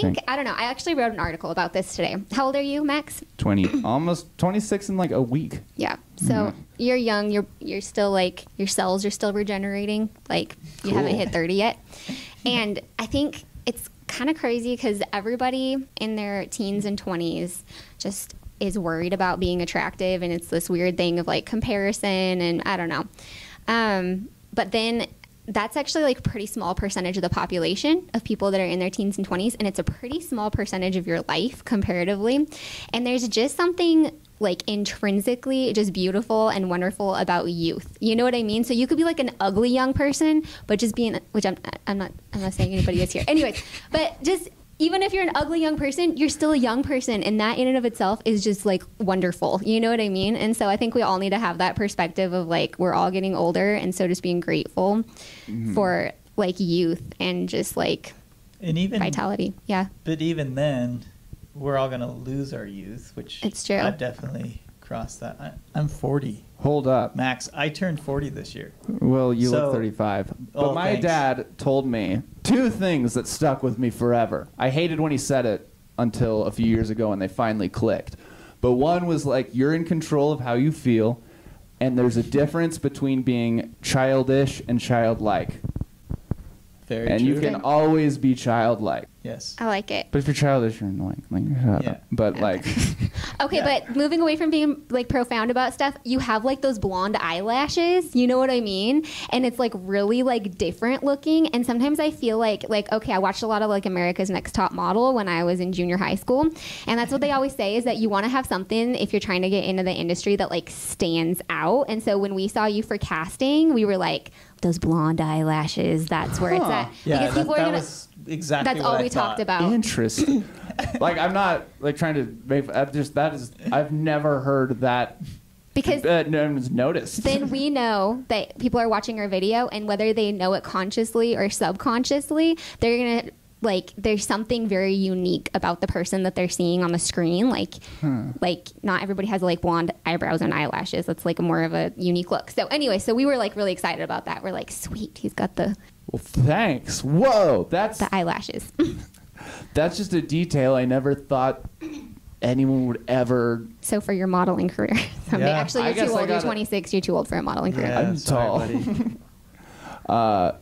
think, I, think. don't know. I actually wrote an article about this today. How old are you, Max? 20, almost 26 in like a week. Yeah. So Mm-hmm. you're young. You're you're still like your cells are still regenerating. Like you haven't hit 30 yet. And I think it's kind of crazy because everybody in their teens and 20s just is worried about being attractive, and it's this weird thing of like comparison, and I don't know. Um, but then that's actually like a pretty small percentage of the population of people that are in their teens and 20s and it's a pretty small percentage of your life comparatively. And there's just something like intrinsically just beautiful and wonderful about youth. You know what i mean? So you could be like an ugly young person but just being which i'm, I'm not i'm not saying anybody is here. Anyways but just even if you're an ugly young person, you're still a young person, and that in and of itself is just like wonderful. You know what I mean? And so I think we all need to have that perspective of like we're all getting older, and so just being grateful mm-hmm. for like youth and just like And even vitality. Yeah, But even then, we're all gonna lose our youth, which It's true. I've definitely crossed that. I, I'm 40, Hold up. Max. I turned 40 this year. Well, you So- look 35. But Oh, my thanks. dad told me two things that stuck with me forever. I hated when he said it until a few years ago and they finally clicked. But one was like, you're in control of how you feel, and there's a difference between being childish and childlike. Very and true. you can always be childlike. yes. I like it. But if you're childish, you're annoying. Like, shut Yeah. up. But like, Okay, Yeah. but moving away from being like profound about stuff, you have like those blonde eyelashes. You know what I mean? And it's like really like different looking. And sometimes I feel like like okay, I watched a lot of like America's Next Top Model when I was in junior high school, and that's what they always say is that you want to have something if you're trying to get into the industry that like stands out. And so when we saw you for casting, we were like those blonde eyelashes. That's where it's at. Yeah, because that, people are that gonna. was exactly That's what all I we thought. talked about. interesting. like, I'm not like trying to make. I just that is. I've never heard that. Because uh, no one's noticed. then we know that people are watching our video and whether they know it consciously or subconsciously they're gonna like there's something very unique about the person that they're seeing on the screen like like not everybody has like blonde eyebrows and eyelashes that's like more of a unique look so anyway so we were like really excited about that we're like sweet he's got the Well, thanks. Whoa, that's the eyelashes that's just a detail I never thought anyone would ever. so for your modeling career someday Yeah. actually you're guess too I old you're 26 you're too old for a modeling career Yeah, I'm sorry, tall. buddy. Uh,